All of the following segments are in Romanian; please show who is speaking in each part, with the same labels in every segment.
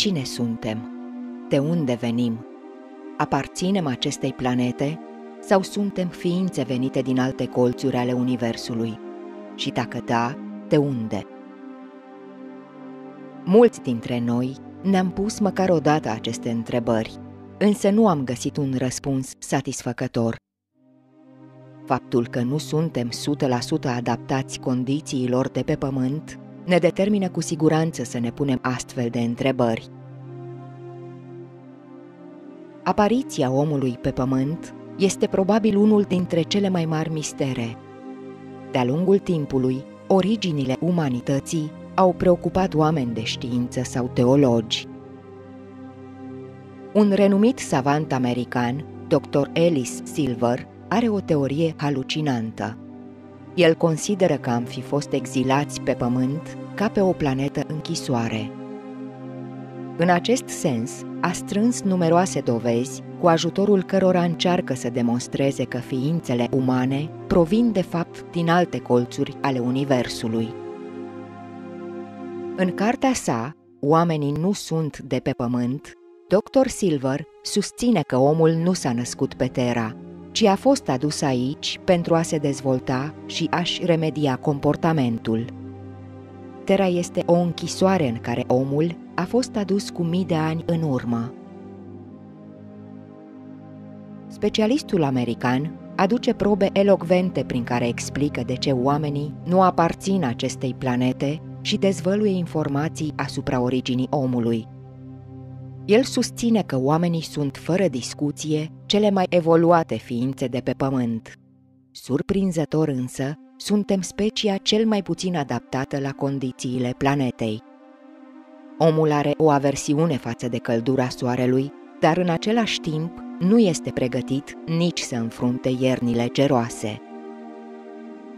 Speaker 1: Cine suntem? De unde venim? Aparținem acestei planete sau suntem ființe venite din alte colțuri ale Universului? Și dacă da, de unde? Mulți dintre noi ne-am pus măcar o dată aceste întrebări, însă nu am găsit un răspuns satisfăcător. Faptul că nu suntem 100% adaptați condițiilor de pe pământ ne determină cu siguranță să ne punem astfel de întrebări. Apariția omului pe pământ este probabil unul dintre cele mai mari mistere. De-a lungul timpului, originile umanității au preocupat oameni de știință sau teologi. Un renumit savant american, Dr. Ellis Silver, are o teorie halucinantă. El consideră că am fi fost exilați pe pământ ca pe o planetă închisoare. În acest sens, a strâns numeroase dovezi cu ajutorul cărora încearcă să demonstreze că ființele umane provin de fapt din alte colțuri ale Universului. În cartea sa, Oamenii nu sunt de pe pământ, Dr. Silver susține că omul nu s-a născut pe Terra, ci a fost adus aici pentru a se dezvolta și a-și remedia comportamentul. Terra este o închisoare în care omul a fost adus cu mii de ani în urmă. Specialistul american aduce probe elocvente prin care explică de ce oamenii nu aparțin acestei planete și dezvăluie informații asupra originii omului. El susține că oamenii sunt, fără discuție, cele mai evoluate ființe de pe pământ. Surprinzător însă, suntem specia cel mai puțin adaptată la condițiile planetei. Omul are o aversiune față de căldura soarelui, dar în același timp nu este pregătit nici să înfrunte iernile geroase.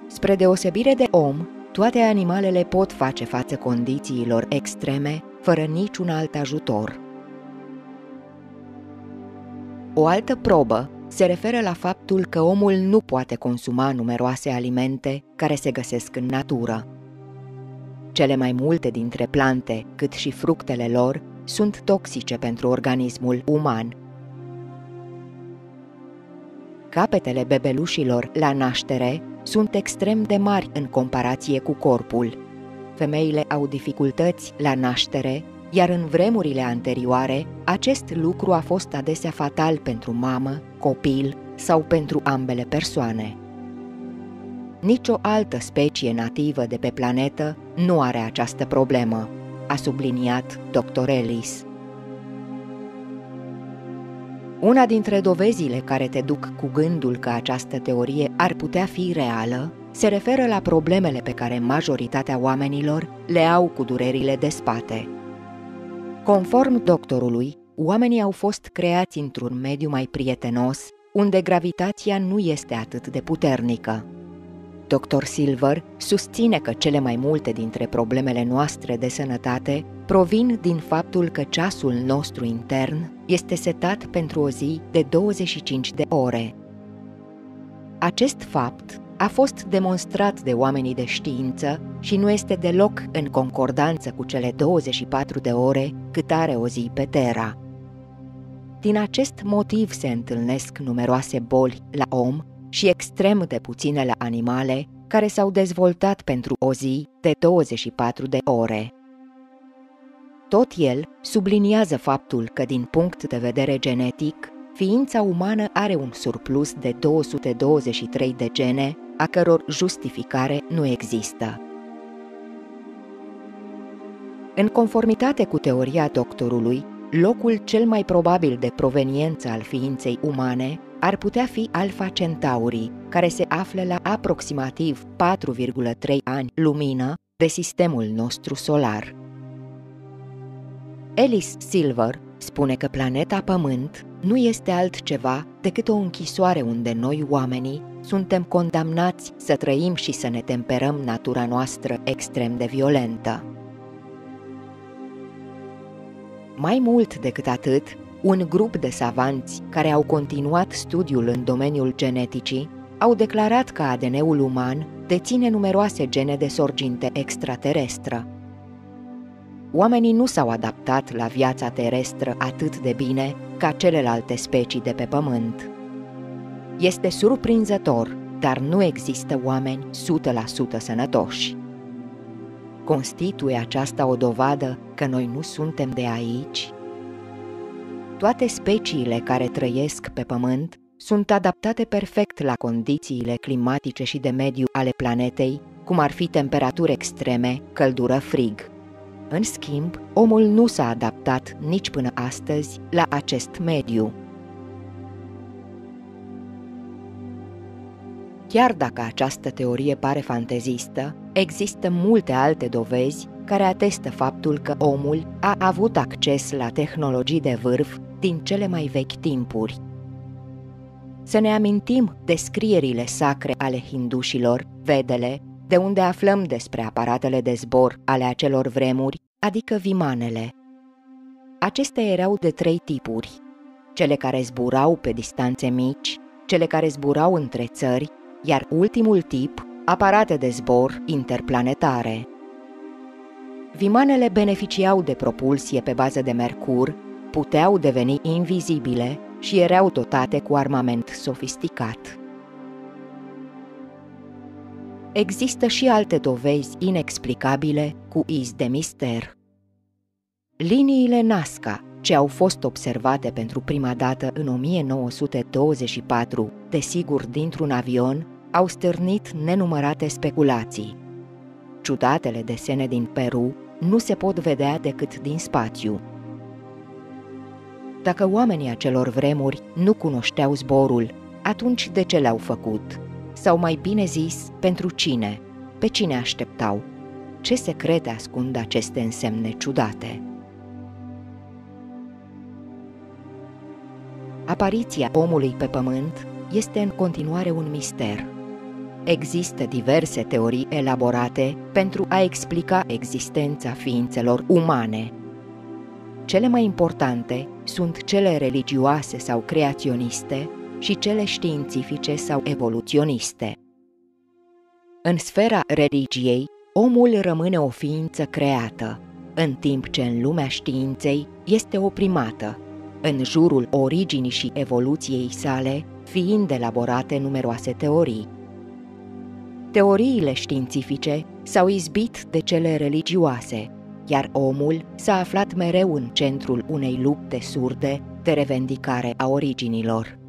Speaker 1: Spre deosebire de om, toate animalele pot face față condițiilor extreme fără niciun alt ajutor. O altă probă se referă la faptul că omul nu poate consuma numeroase alimente care se găsesc în natură. Cele mai multe dintre plante, cât și fructele lor, sunt toxice pentru organismul uman. Capetele bebelușilor la naștere sunt extrem de mari în comparație cu corpul. Femeile au dificultăți la naștere, iar în vremurile anterioare, acest lucru a fost adesea fatal pentru mamă, copil sau pentru ambele persoane. Nicio altă specie nativă de pe planetă nu are această problemă, a subliniat Dr. Ellis. Una dintre dovezile care te duc cu gândul că această teorie ar putea fi reală se referă la problemele pe care majoritatea oamenilor le au cu durerile de spate. Conform doctorului, oamenii au fost creați într-un mediu mai prietenos, unde gravitația nu este atât de puternică. Dr. Silver susține că cele mai multe dintre problemele noastre de sănătate provin din faptul că ceasul nostru intern este setat pentru o zi de 25 de ore. Acest fapt a fost demonstrat de oamenii de știință și nu este deloc în concordanță cu cele 24 de ore cât are o zi pe Terra. Din acest motiv se întâlnesc numeroase boli la om și extrem de puține la animale care s-au dezvoltat pentru o zi de 24 de ore. Tot el subliniază faptul că din punct de vedere genetic, ființa umană are un surplus de 223 de gene, a căror justificare nu există. În conformitate cu teoria doctorului, locul cel mai probabil de proveniență al ființei umane ar putea fi Alpha Centaurii, care se află la aproximativ 4,3 ani lumină de sistemul nostru solar. Alice Silver spune că planeta Pământ nu este altceva decât o închisoare unde noi, oamenii, suntem condamnați să trăim și să ne temperăm natura noastră extrem de violentă. Mai mult decât atât, un grup de savanți care au continuat studiul în domeniul geneticii au declarat că ADN-ul uman deține numeroase gene de sorginte extraterestră. Oamenii nu s-au adaptat la viața terestră atât de bine ca celelalte specii de pe pământ. Este surprinzător, dar nu există oameni 100% sănătoși. Constituie aceasta o dovadă că noi nu suntem de aici? Toate speciile care trăiesc pe pământ sunt adaptate perfect la condițiile climatice și de mediu ale planetei, cum ar fi temperaturi extreme, căldură, frig. În schimb, omul nu s-a adaptat nici până astăzi la acest mediu. Chiar dacă această teorie pare fantezistă, există multe alte dovezi care atestă faptul că omul a avut acces la tehnologii de vârf din cele mai vechi timpuri. Să ne amintim de scrierile sacre ale hindușilor, vedele, de unde aflăm despre aparatele de zbor ale acelor vremuri, adică vimanele. Acestea erau de trei tipuri, cele care zburau pe distanțe mici, cele care zburau între țări, iar ultimul tip, aparate de zbor interplanetare. Vimanele beneficiau de propulsie pe bază de mercur, puteau deveni invizibile și erau dotate cu armament sofisticat. Există și alte dovezi inexplicabile cu iz de mister. Liniile Nazca, ce au fost observate pentru prima dată în 1924, desigur dintr-un avion, au stârnit nenumărate speculații. Ciudatele desene din Peru nu se pot vedea decât din spațiu. Dacă oamenii acelor vremuri nu cunoșteau zborul, atunci de ce le-au făcut? Sau mai bine zis, pentru cine? Pe cine așteptau? Ce secrete ascund aceste însemne ciudate? Apariția omului pe pământ este în continuare un mister. Există diverse teorii elaborate pentru a explica existența ființelor umane. Cele mai importante sunt cele religioase sau creaționiste și cele științifice sau evoluționiste. În sfera religiei, omul rămâne o ființă creată, în timp ce în lumea științei este o primată, în jurul originii și evoluției sale, fiind elaborate numeroase teorii. Teoriile științifice s-au izbit de cele religioase, iar omul s-a aflat mereu în centrul unei lupte surde de revendicare a originilor.